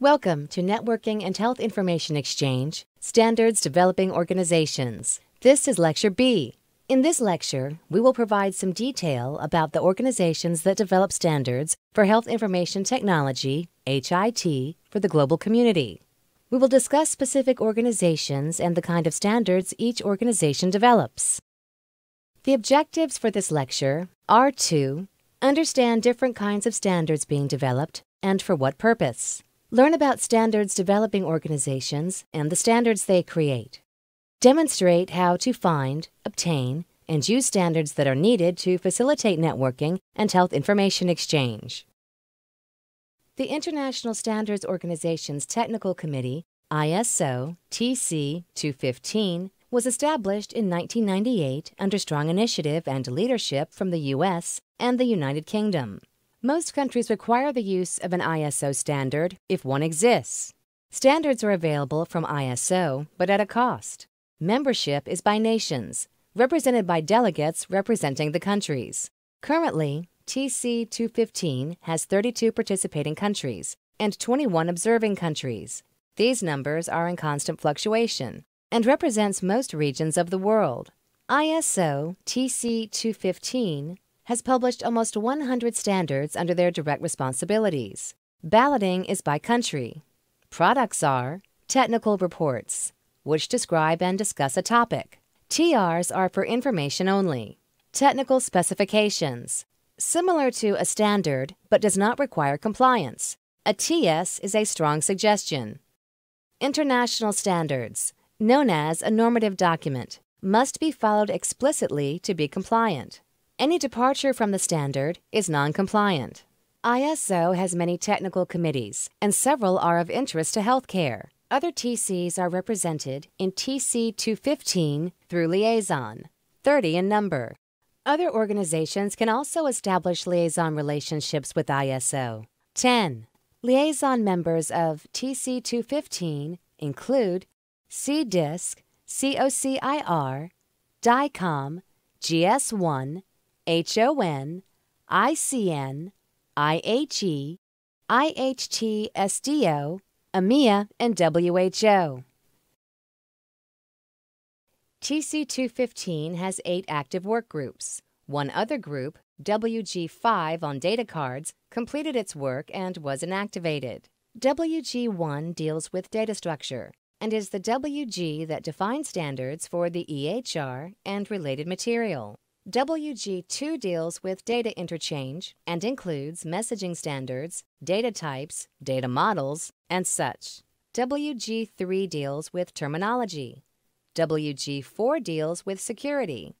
Welcome to Networking and Health Information Exchange Standards Developing Organizations. This is Lecture B. In this lecture, we will provide some detail about the organizations that develop standards for health information technology, HIT, for the global community. We will discuss specific organizations and the kind of standards each organization develops. The objectives for this lecture are to understand different kinds of standards being developed and for what purpose Learn about standards developing organizations and the standards they create. Demonstrate how to find, obtain, and use standards that are needed to facilitate networking and health information exchange. The International Standards Organization's Technical Committee, ISO TC 215, was established in 1998 under strong initiative and leadership from the U.S. and the United Kingdom. Most countries require the use of an ISO standard if one exists. Standards are available from ISO, but at a cost. Membership is by nations, represented by delegates representing the countries. Currently, TC 215 has 32 participating countries and 21 observing countries. These numbers are in constant fluctuation and represents most regions of the world. ISO TC 215 has published almost 100 standards under their direct responsibilities. Balloting is by country. Products are technical reports, which describe and discuss a topic. TRs are for information only. Technical specifications, similar to a standard but does not require compliance. A TS is a strong suggestion. International standards, known as a normative document, must be followed explicitly to be compliant. Any departure from the standard is non-compliant. ISO has many technical committees, and several are of interest to healthcare. Other TCs are represented in TC 215 through liaison, 30 in number. Other organizations can also establish liaison relationships with ISO. 10. Liaison members of TC 215 include CDISC, COCIR, DICOM, GS1, HON, ICN, IHE, IHTSDO, EMEA, and WHO. TC215 has eight active work groups. One other group, WG5 on data cards, completed its work and was inactivated. WG1 deals with data structure and is the WG that defines standards for the EHR and related material. WG2 deals with data interchange and includes messaging standards, data types, data models, and such. WG3 deals with terminology. WG4 deals with security.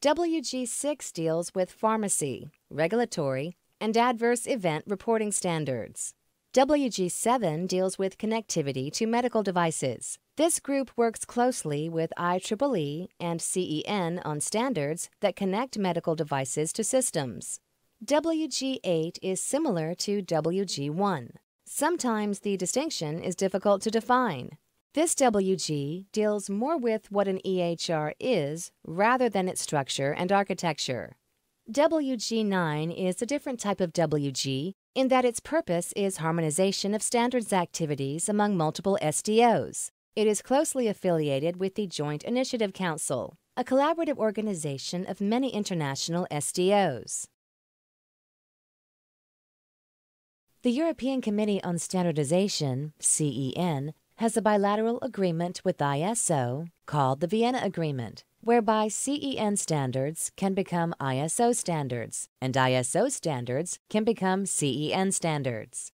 WG6 deals with pharmacy, regulatory, and adverse event reporting standards. WG7 deals with connectivity to medical devices. This group works closely with IEEE and CEN on standards that connect medical devices to systems. WG8 is similar to WG1. Sometimes the distinction is difficult to define. This WG deals more with what an EHR is rather than its structure and architecture. WG9 is a different type of WG in that its purpose is harmonization of standards activities among multiple SDOs. It is closely affiliated with the Joint Initiative Council, a collaborative organization of many international SDOs. The European Committee on Standardization, CEN, has a bilateral agreement with ISO called the Vienna Agreement, whereby CEN standards can become ISO standards and ISO standards can become CEN standards.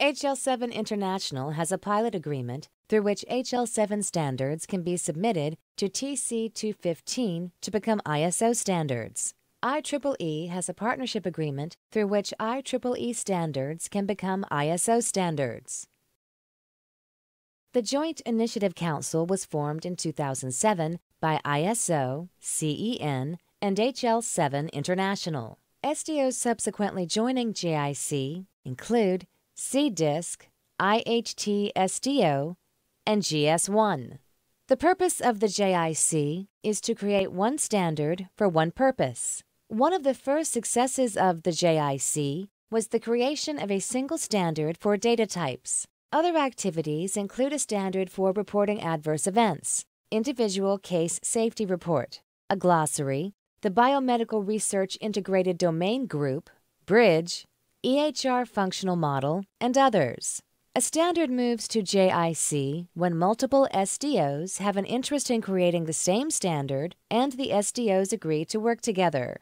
HL7 International has a pilot agreement through which HL7 standards can be submitted to TC 215 to become ISO standards. IEEE has a partnership agreement through which IEEE standards can become ISO standards. The Joint Initiative Council was formed in 2007 by ISO, CEN, and HL7 International. SDOs subsequently joining JIC include CDISC, IHTSDO, and GS1. The purpose of the JIC is to create one standard for one purpose. One of the first successes of the JIC was the creation of a single standard for data types. Other activities include a standard for reporting adverse events, individual case safety report, a glossary, the Biomedical Research Integrated Domain Group, BRIDG, EHR functional model, and others. A standard moves to JIC when multiple SDOs have an interest in creating the same standard and the SDOs agree to work together.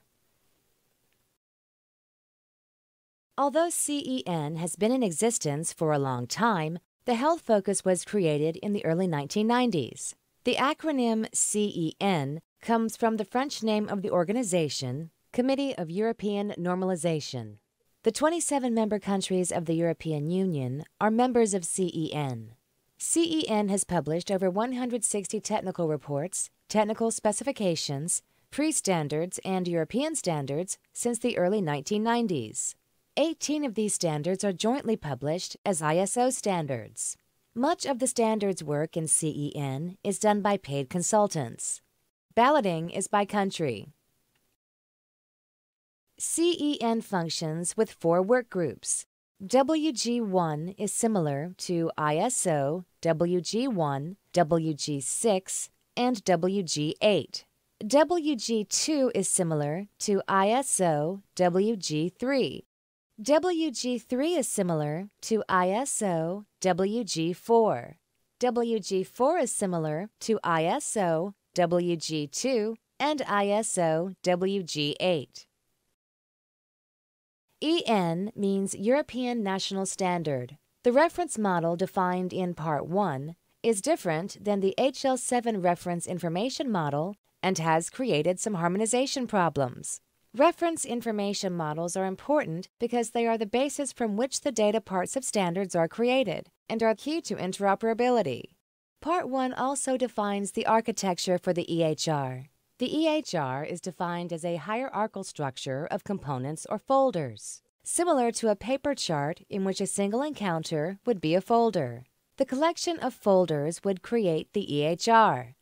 Although CEN has been in existence for a long time, the health focus was created in the early 1990s. The acronym CEN comes from the French name of the organization, Committee of European Normalization. The 27 member countries of the European Union are members of CEN. CEN has published over 160 technical reports, technical specifications, pre standards, and European standards since the early 1990s. 18 of these standards are jointly published as ISO standards. Much of the standards work in CEN is done by paid consultants. Balloting is by country. CEN functions with four work groups. WG1 is similar to ISO, WG1, WG6, and WG8. WG2 is similar to ISO, WG3, WG3 is similar to ISO WG4. WG4 is similar to ISO WG2 and ISO WG8. EN means European National Standard. The reference model defined in Part 1 is different than the HL7 reference information model and has created some harmonization problems. Reference information models are important because they are the basis from which the data parts of standards are created and are key to interoperability. Part 1 also defines the architecture for the EHR. The EHR is defined as a hierarchical structure of components or folders, similar to a paper chart in which a single encounter would be a folder. The collection of folders would create the EHR.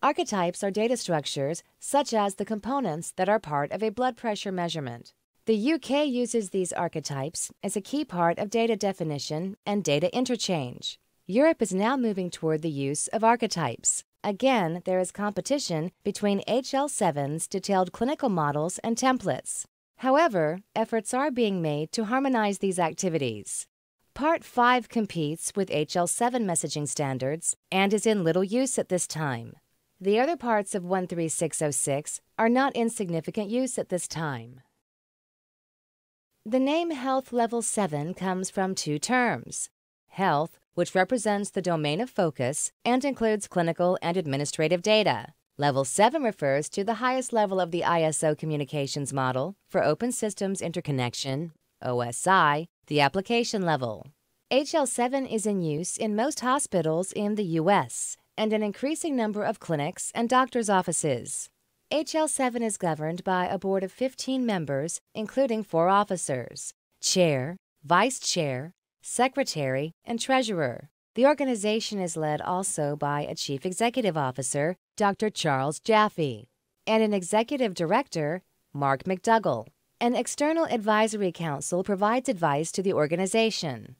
Archetypes are data structures, such as the components that are part of a blood pressure measurement. The UK uses these archetypes as a key part of data definition and data interchange. Europe is now moving toward the use of archetypes. Again, there is competition between HL7's detailed clinical models and templates. However, efforts are being made to harmonize these activities. Part 5 competes with HL7 messaging standards and is in little use at this time. The other parts of 13606 are not in significant use at this time. The name Health Level 7 comes from two terms Health, which represents the domain of focus and includes clinical and administrative data. Level 7 refers to the highest level of the ISO communications model for Open Systems Interconnection, OSI, the application level. HL7 is in use in most hospitals in the U.S and an increasing number of clinics and doctors' offices. HL7 is governed by a board of 15 members, including four officers chair, vice chair, secretary, and treasurer. The organization is led also by a chief executive officer, Dr. Charles Jaffe, and an executive director, Mark McDougall. An external advisory council provides advice to the organization.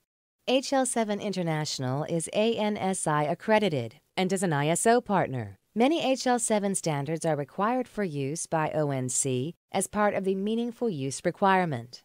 HL7 International is ANSI accredited and is an ISO partner. Many HL7 standards are required for use by ONC as part of the meaningful use requirement.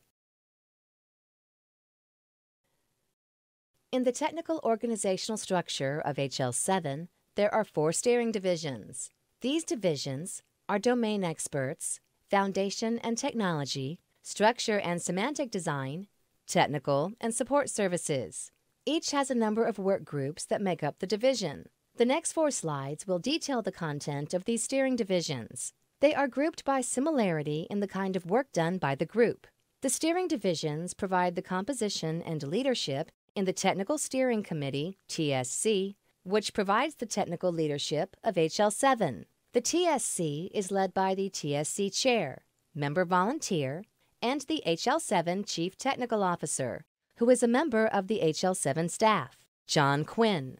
In the technical organizational structure of HL7, there are four steering divisions. These divisions are domain experts, foundation and technology, structure and semantic design, technical, and support services. Each has a number of work groups that make up the division. The next four slides will detail the content of these steering divisions. They are grouped by similarity in the kind of work done by the group. The steering divisions provide the composition and leadership in the Technical Steering Committee, TSC, which provides the technical leadership of HL7. The TSC is led by the TSC Chair, member volunteer, and the HL7 Chief Technical Officer, who is a member of the HL7 staff, John Quinn.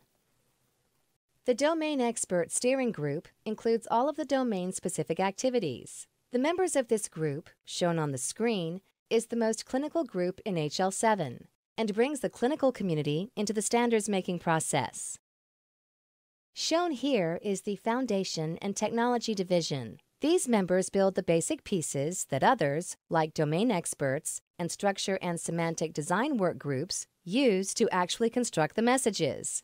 The Domain Expert Steering Group includes all of the domain specific activities. The members of this group, shown on the screen, is the most clinical group in HL7 and brings the clinical community into the standards making process. Shown here is the Foundation and Technology Division. These members build the basic pieces that others, like domain experts and structure and semantic design work groups, use to actually construct the messages.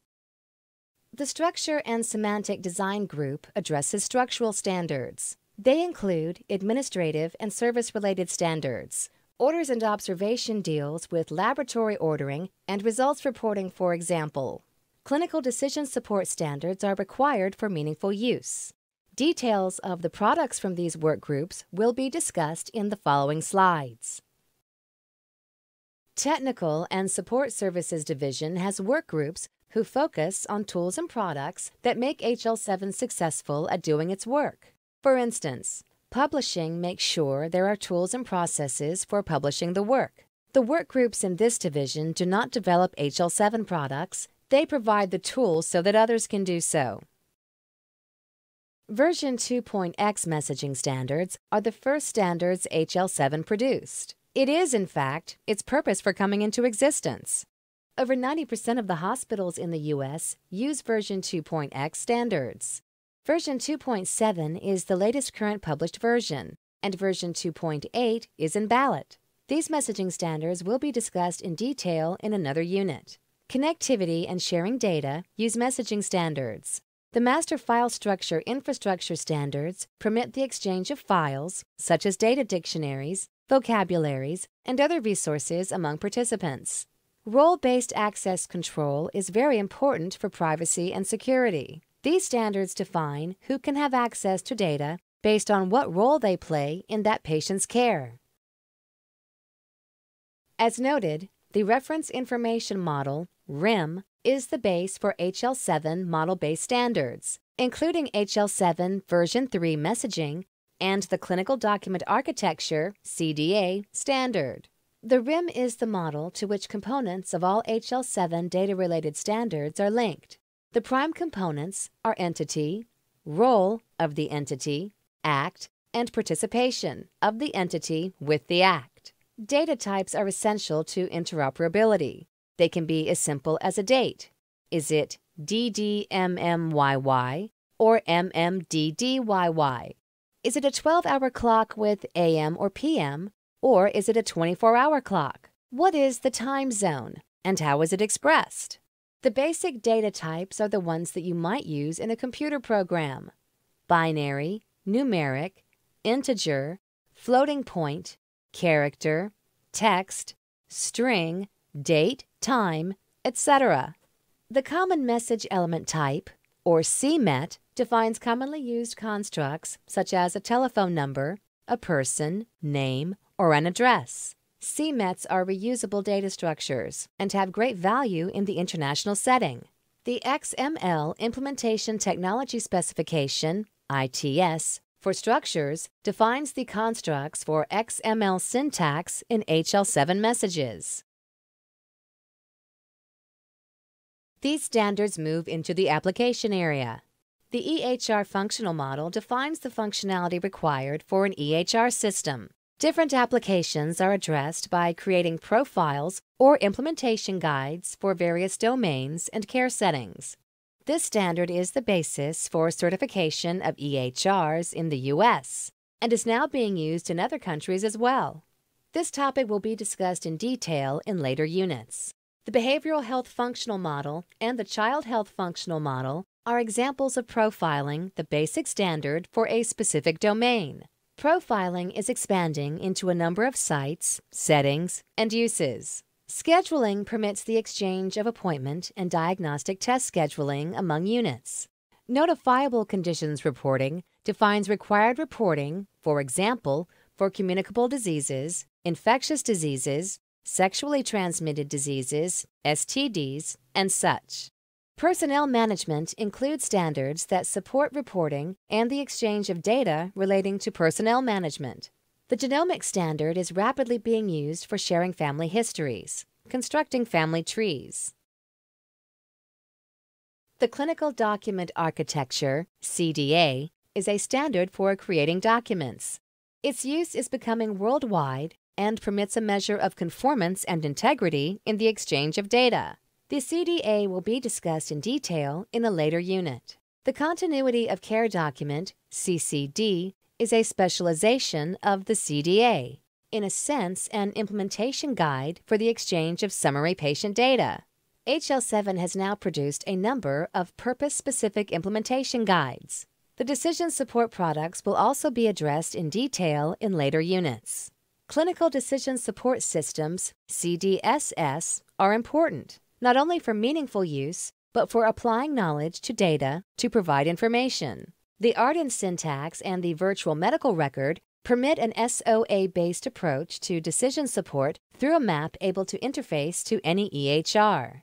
The Structure and Semantic Design Group addresses structural standards. They include administrative and service related standards. Orders and observation deals with laboratory ordering and results reporting, for example. Clinical decision support standards are required for meaningful use. Details of the products from these work groups will be discussed in the following slides. Technical and Support Services Division has work groups who focus on tools and products that make HL7 successful at doing its work. For instance, publishing makes sure there are tools and processes for publishing the work. The work groups in this division do not develop HL7 products, they provide the tools so that others can do so. Version 2.x messaging standards are the first standards HL7 produced. It is, in fact, its purpose for coming into existence. Over 90% of the hospitals in the U.S. use version 2.x standards. Version 2.7 is the latest current published version, and version 2.8 is in ballot. These messaging standards will be discussed in detail in another unit. Connectivity and sharing data use messaging standards. The Master File Structure Infrastructure Standards permit the exchange of files, such as data dictionaries, vocabularies, and other resources among participants. Role based access control is very important for privacy and security. These standards define who can have access to data based on what role they play in that patient's care. As noted, the Reference Information Model, RIM, is the base for HL7 model based standards, including HL7 version 3 messaging and the Clinical Document Architecture CDA standard. The RIM is the model to which components of all HL7 data related standards are linked. The prime components are entity, role of the entity, act, and participation of the entity with the act. Data types are essential to interoperability. They can be as simple as a date. Is it DDMMYY or MMDDYY? Is it a 12 hour clock with AM or PM or is it a 24 hour clock? What is the time zone? And how is it expressed? The basic data types are the ones that you might use in a computer program binary, numeric, integer, floating point, character, text, string, date, time, etc. The Common Message Element Type, or CMET, defines commonly used constructs such as a telephone number, a person, name, or an address. CMETs are reusable data structures and have great value in the international setting. The XML Implementation Technology Specification, ITS, for structures defines the constructs for XML syntax in HL7 messages. These standards move into the application area. The EHR functional model defines the functionality required for an EHR system. Different applications are addressed by creating profiles or implementation guides for various domains and care settings. This standard is the basis for certification of EHRs in the U.S. and is now being used in other countries as well. This topic will be discussed in detail in later units. The Behavioral Health Functional Model and the Child Health Functional Model are examples of profiling the basic standard for a specific domain. Profiling is expanding into a number of sites, settings, and uses. Scheduling permits the exchange of appointment and diagnostic test scheduling among units. Notifiable conditions reporting defines required reporting, for example, for communicable diseases, infectious diseases, sexually transmitted diseases, STDs, and such. Personnel management includes standards that support reporting and the exchange of data relating to personnel management. The genomic standard is rapidly being used for sharing family histories, constructing family trees. The Clinical Document Architecture, CDA, is a standard for creating documents. Its use is becoming worldwide and permits a measure of conformance and integrity in the exchange of data. The CDA will be discussed in detail in a later unit. The Continuity of Care Document, CCD, is a specialization of the CDA, in a sense, an implementation guide for the exchange of summary patient data. HL7 has now produced a number of purpose specific implementation guides. The decision support products will also be addressed in detail in later units. Clinical Decision Support Systems, CDSS, are important not only for meaningful use, but for applying knowledge to data to provide information. The Arden syntax and the virtual medical record permit an SOA based approach to decision support through a map able to interface to any EHR.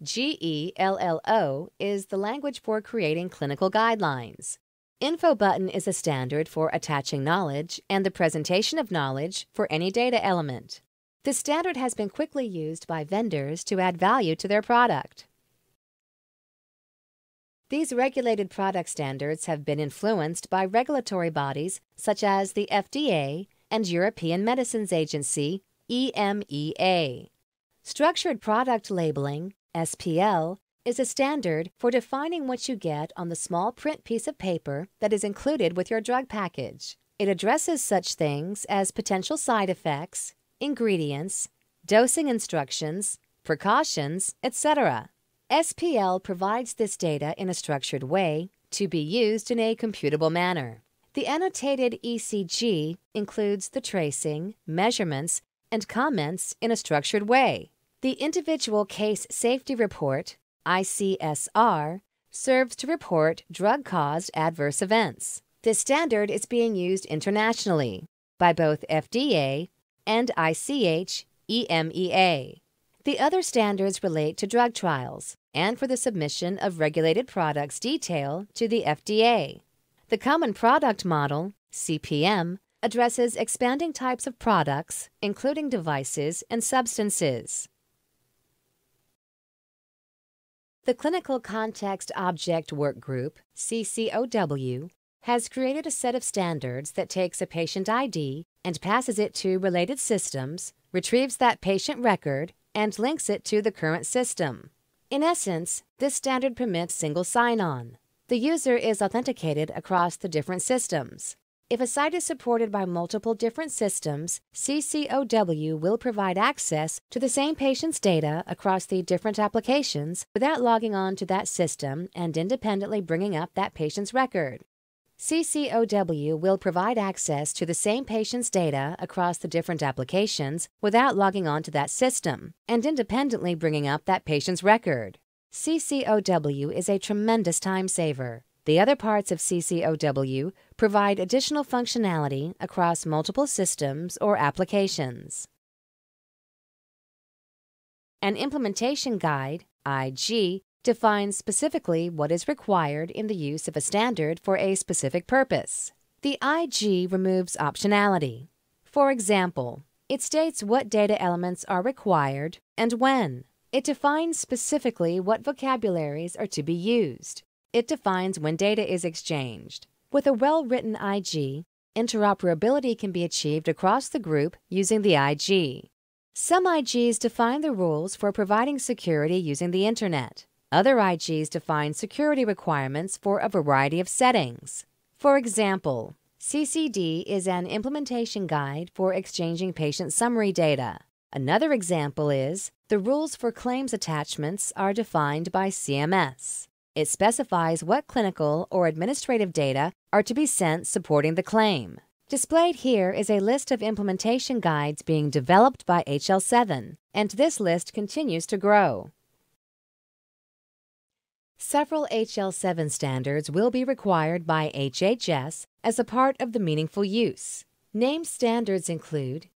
GELLO is the language for creating clinical guidelines. Info button is a standard for attaching knowledge and the presentation of knowledge for any data element. The standard has been quickly used by vendors to add value to their product. These regulated product standards have been influenced by regulatory bodies such as the FDA and European Medicines Agency, EMEA. Structured Product Labeling, SPL, is a standard for defining what you get on the small print piece of paper that is included with your drug package. It addresses such things as potential side effects, ingredients, dosing instructions, precautions, etc. SPL provides this data in a structured way to be used in a computable manner. The annotated ECG includes the tracing, measurements, and comments in a structured way. The Individual Case Safety Report, ICSR, serves to report drug caused adverse events. This standard is being used internationally by both FDA and ICH EMEA. The other standards relate to drug trials and for the submission of regulated products detail to the FDA. The Common Product Model, CPM, addresses expanding types of products, including devices and substances. The Clinical Context Object Work Group, CCOW, has created a set of standards that takes a patient ID and passes it to related systems, retrieves that patient record, and links it to the current system. In essence, this standard permits single sign on. The user is authenticated across the different systems. If a site is supported by multiple different systems, CCOW will provide access to the same patient's data across the different applications without logging on to that system and independently bringing up that patient's record. CCOW will provide access to the same patient's data across the different applications without logging on to that system and independently bringing up that patient's record. CCOW is a tremendous time saver. The other parts of CCOW provide additional functionality across multiple systems or applications. An implementation guide, IG, defines specifically what is required in the use of a standard for a specific purpose. The IG removes optionality. For example, it states what data elements are required and when. It defines specifically what vocabularies are to be used. It defines when data is exchanged. With a well written IG, interoperability can be achieved across the group using the IG. Some IGs define the rules for providing security using the Internet. Other IGs define security requirements for a variety of settings. For example, CCD is an implementation guide for exchanging patient summary data. Another example is the rules for claims attachments are defined by CMS. It specifies what clinical or administrative data are to be sent supporting the claim. Displayed here is a list of implementation guides being developed by HL7, and this list continues to grow. Several HL7 standards will be required by HHS as a part of the meaningful use. Named standards include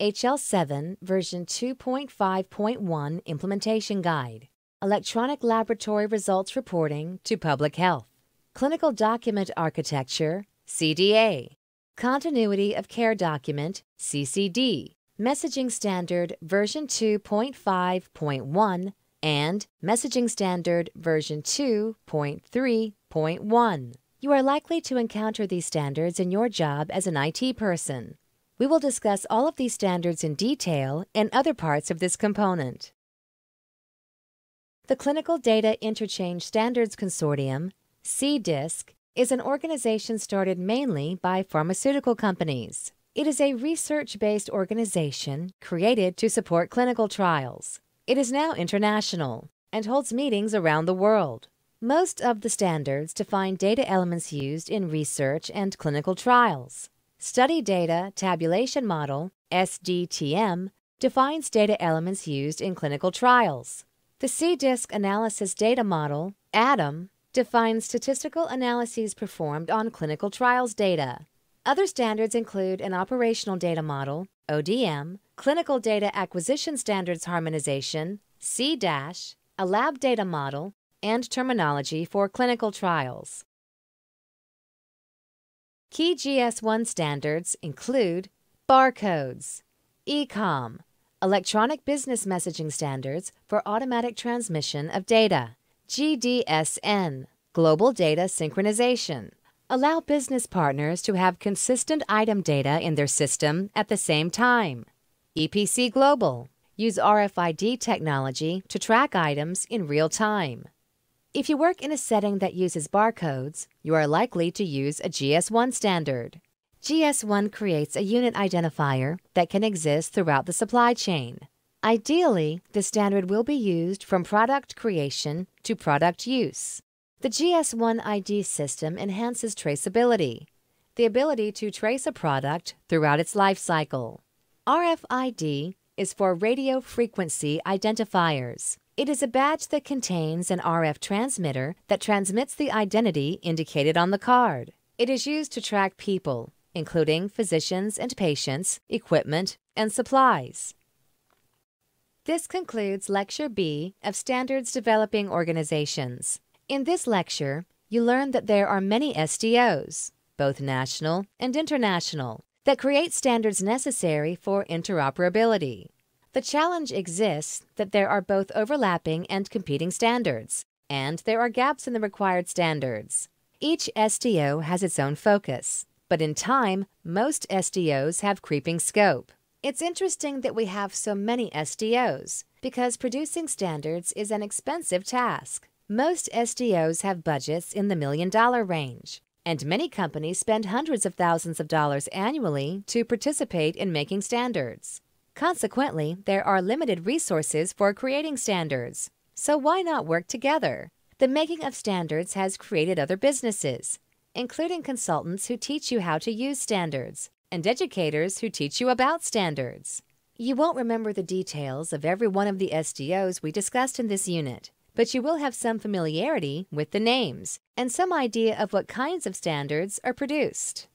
HL7 version 2.5.1 Implementation Guide, Electronic Laboratory Results Reporting to Public Health, Clinical Document Architecture, CDA, Continuity of Care Document, CCD, Messaging Standard version 2.5.1 and Messaging Standard version 2.3.1. You are likely to encounter these standards in your job as an IT person. We will discuss all of these standards in detail in other parts of this component. The Clinical Data Interchange Standards Consortium, CDISC, is an organization started mainly by pharmaceutical companies. It is a research based organization created to support clinical trials. It is now international and holds meetings around the world. Most of the standards define data elements used in research and clinical trials. Study Data Tabulation Model, SDTM, defines data elements used in clinical trials. The CDISC Analysis Data Model, ADAM, defines statistical analyses performed on clinical trials data. Other standards include an Operational Data Model, ODM, Clinical Data Acquisition Standards Harmonization, C-DASH, a Lab Data Model, and terminology for clinical trials. Key GS1 standards include barcodes, ECOM, Electronic Business Messaging Standards for Automatic Transmission of Data, GDSN, Global Data Synchronization. Allow business partners to have consistent item data in their system at the same time. EPC Global, use RFID technology to track items in real time. If you work in a setting that uses barcodes, you are likely to use a GS1 standard. GS1 creates a unit identifier that can exist throughout the supply chain. Ideally, the standard will be used from product creation to product use. The GS1 ID system enhances traceability, the ability to trace a product throughout its life cycle. RFID is for radio frequency identifiers. It is a badge that contains an RF transmitter that transmits the identity indicated on the card. It is used to track people, including physicians and patients, equipment, and supplies. This concludes Lecture B of Standards Developing Organizations. In this lecture, you learn that there are many SDOs, both national and international, that create standards necessary for interoperability. The challenge exists that there are both overlapping and competing standards, and there are gaps in the required standards. Each SDO has its own focus, but in time, most SDOs have creeping scope. It's interesting that we have so many SDOs because producing standards is an expensive task. Most SDOs have budgets in the million dollar range, and many companies spend hundreds of thousands of dollars annually to participate in making standards. Consequently, there are limited resources for creating standards. So why not work together? The making of standards has created other businesses, including consultants who teach you how to use standards and educators who teach you about standards. You won't remember the details of every one of the SDOs we discussed in this unit, but you will have some familiarity with the names and some idea of what kinds of standards are produced.